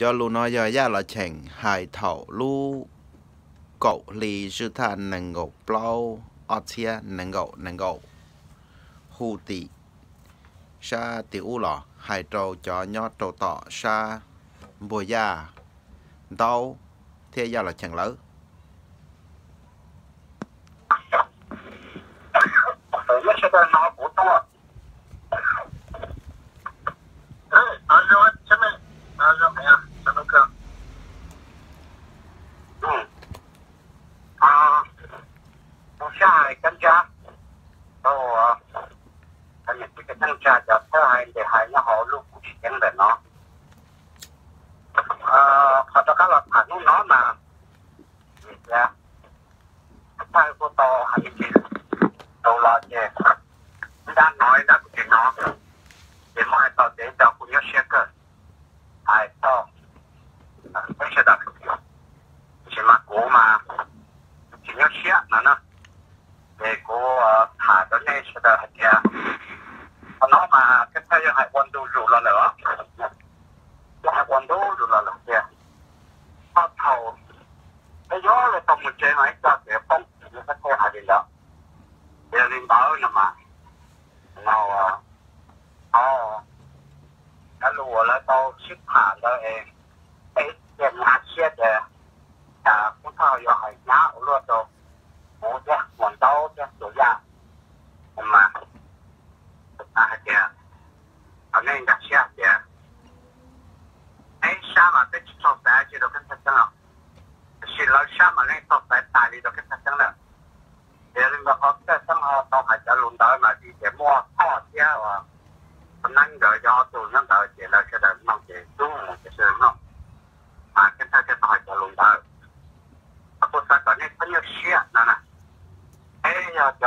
cho lu nói giờ ra là chèn hài thầu lu, cậu lì sư tha nâng gậu plau ở chia nâng gậu nâng gậu hù tị. Sa tiểu lọ hài trâu cho nhót trâu tọ, sa bùa ya đau, thế ya là chèn lớn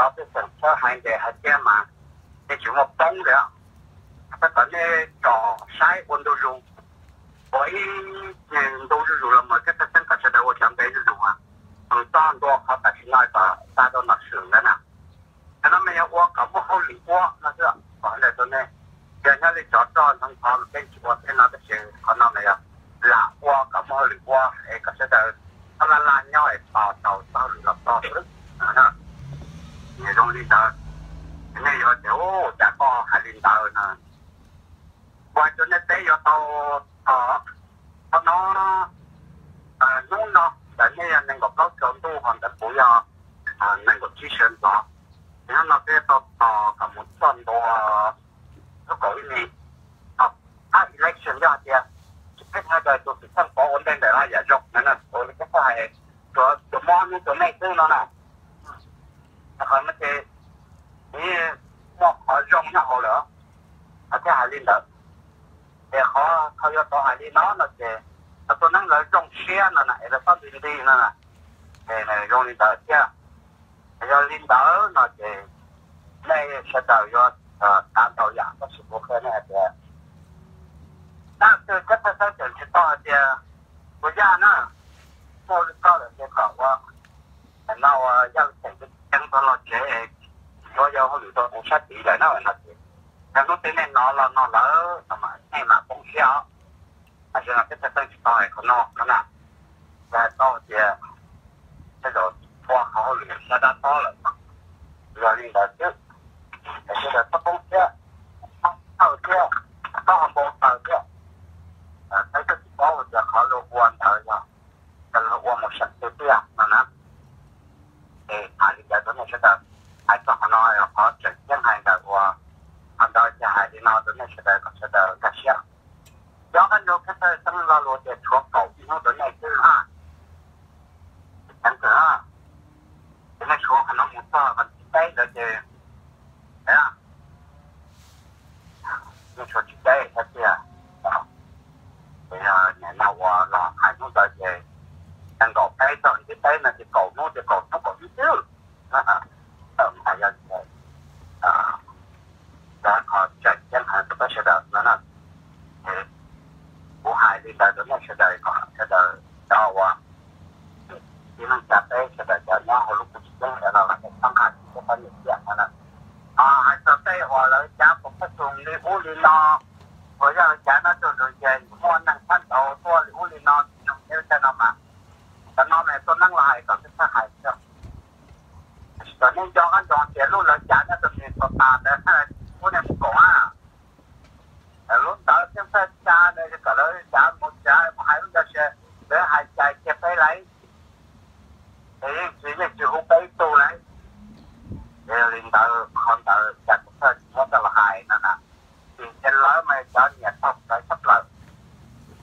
đó thì sản xuất hành để hạt gia mà thì chúng một bóng đấy ta có cái trò sai quân đồ dùng với những đồ dùng là một cái tất cả sẽ đều chạm đấy dùng à còn toàn đồ họ ta chỉ nói và ta đó là sướng đấy nè cái nó mình qua cả một hậu lý qua nó chứ còn lại tôi này giờ nhớ lại chọn cho thằng con bên chị qua bên cái chuyện còn nó này là qua cả một hậu lý qua cái cái sẽ đều nó là là nhau để bảo tàu tàu lập tàu 우리가 내여 대오 자고 할인 다으나 와전에 때여 또어 어너 아 농너 내야 내가 걱정도 한다 뭐야 아 내가 지션도 내가 배도 어 감못선도 그거 이미 아 election 야야 집행하자 또 비슷한 거 온데 내가 야족 나는 원래 그거 해ตัวตัวมอนี่ตัวแม่ซื้อแล้วนะแต่คอยมันเจอ 你莫啊用一號了，啊這下練了，誒好，他要到下練哪那些，啊都能來用錢了呢，還是放點點呢，誒呢用練到些，還要練到那些，那些到要呃打到牙都是不可能的，但是這個時候就是到些，不然呢，我就搞了些搞啊。sát tí lại nó là nó rút tên nó là nó lỡ mà em mà cũng hiểu. À cho nó cái cái cái cái của nó nó là và sau thì à, cái đó qua khó luyện nó đã to rồi. Rồi đi là trước. Ờ, à, cái cái cái công kia tàu kia tàu hàng bộ tàu kia à cái cái đó là giờ khó lo quan thời rồi. Cần lô quan một sạch tiếp tiếp mà nó. Thì hãy giờ đó là sẽ cho hai đi nào tới ก็จองเสียรุ่นหลังจากนั้นจะมีประปาแต่ถ้าผู้เนี่ยผมบอกว่าแต่รุ่นเต่าเชื่อมเส้นจ้าเลยจะก็เลยจ้าหมดจ้าหายรุ่นจะเชื่อเลยหายใจเก็บไปไรเอ้ยสิเนี่ยจะหุบไปตัวไรเดี๋ยวลินเต่าคนเต่าจากเพื่อนว่าจะหายนั่นน่ะสิ่งเช่นร้อยไม่จ้าเนี่ยต้องใช้สับหลัง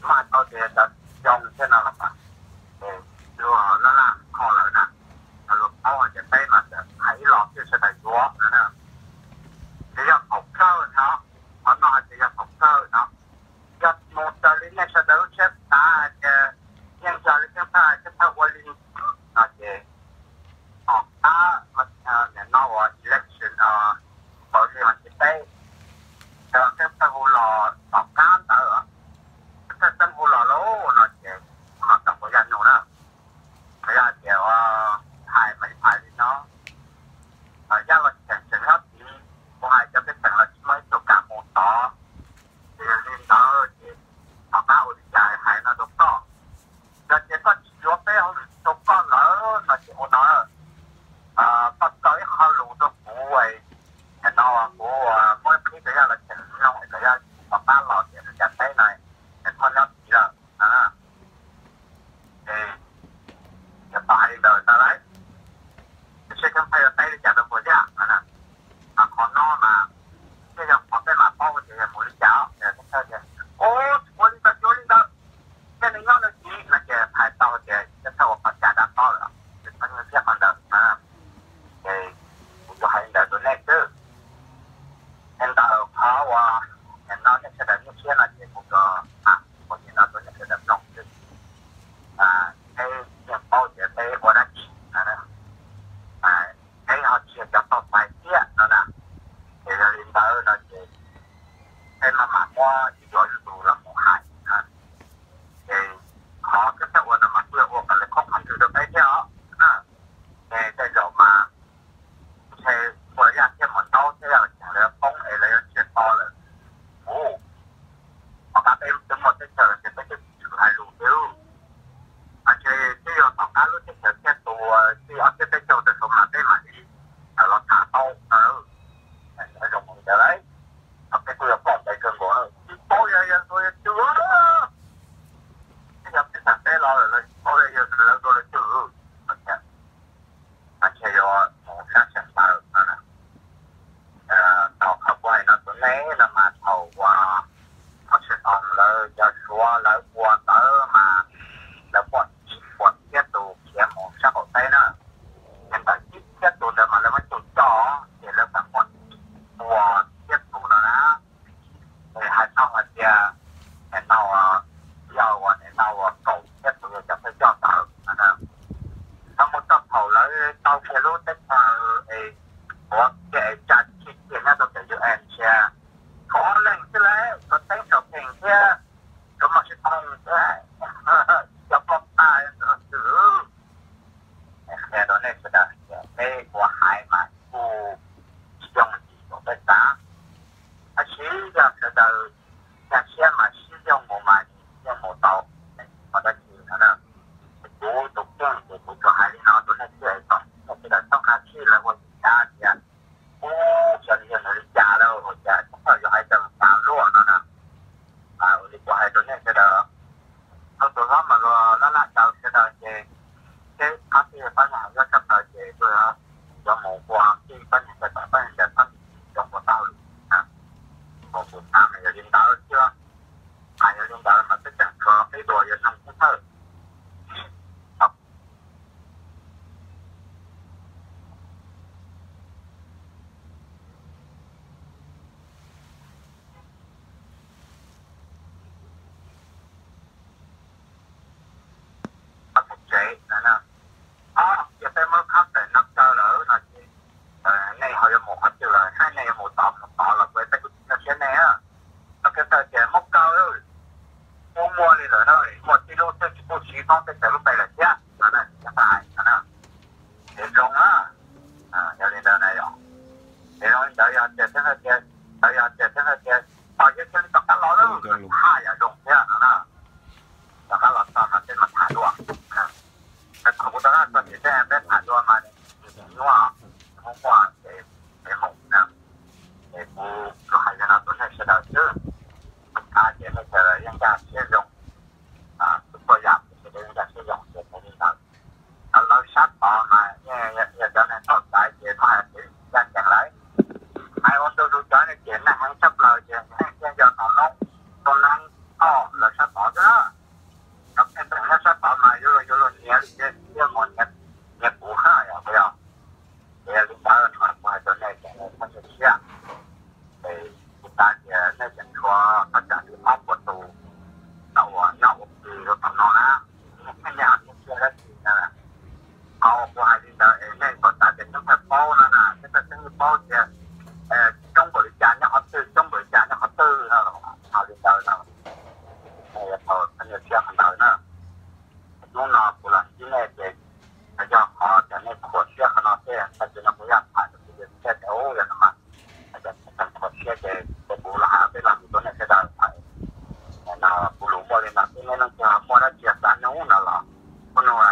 มาเอาเดี๋ยวจะยองเช่นนั้น off, it's cái ya metal Visayas ng Kupal. 对的那我记录这几步西况在全部被人骗了的明白可严重啊啊幺零有没有想要解那天想要解释那天发现现在怎老那么多人怕呀总骗人呢怎上门被人踩过啊那可不是那个你现在被踩过吗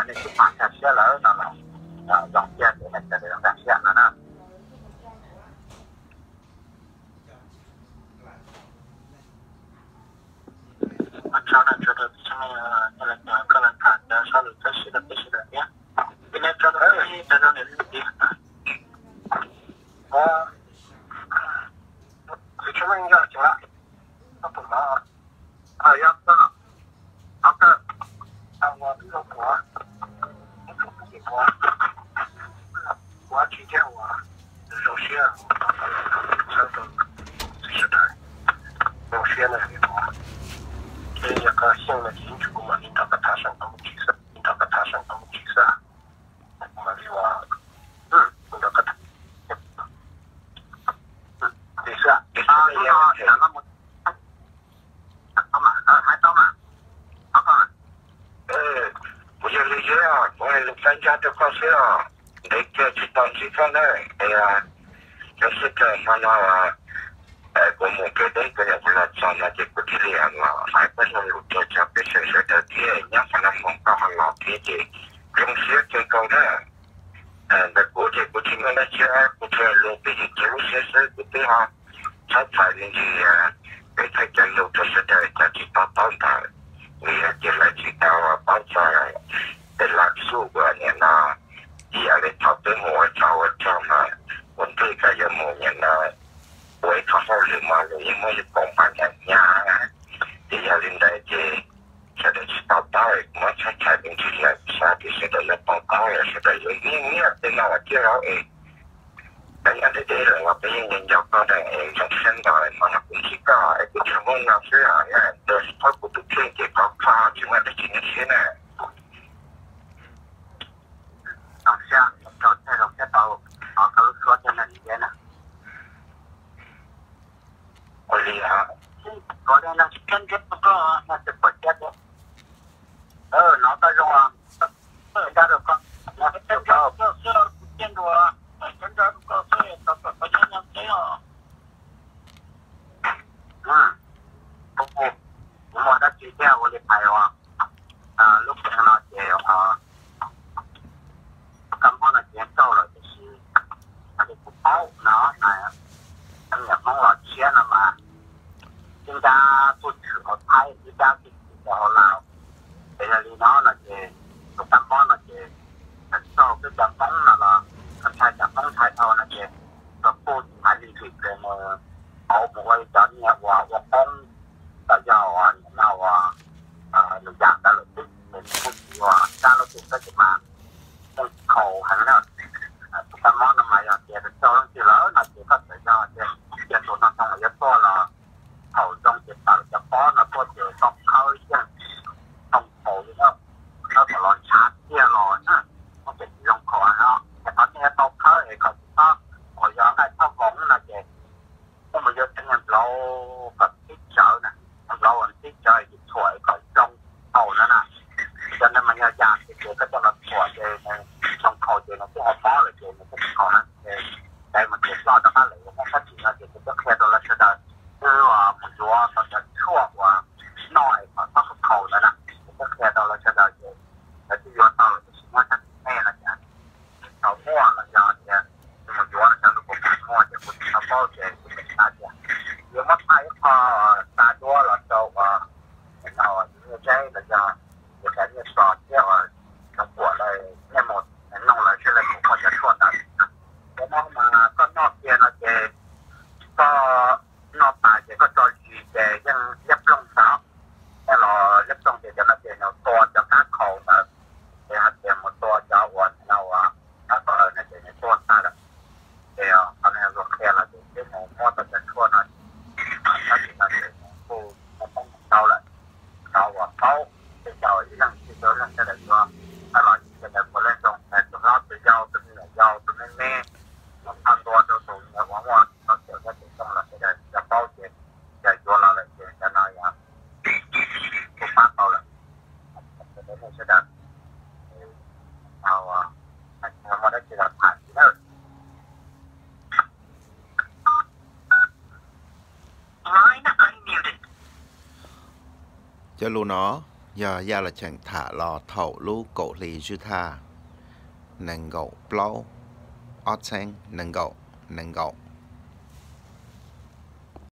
នេះគឺផាសឆែលហើយដល់ដល់យ៉ាង 家的关系啊，你就知道几分呢？哎呀，就是在他那啊，哎，我们这边可能不能做那些不体面啊，还不能有这些不成熟的爹，伢可能忙到很老爹的，东西最高呢。哎，那估计估计我那些不体面路边的旧些事不对哈，才才能去啊，被他讲有这些的，才去打帮他，你也进来知道啊，帮他。在哪住过年呐 กิจการ lu nó. Giờ ra là chẳng thả lò thầu lu cổ lì chư tha. Nâng gậu plau. Ót sen nâng gậu nâng gậu.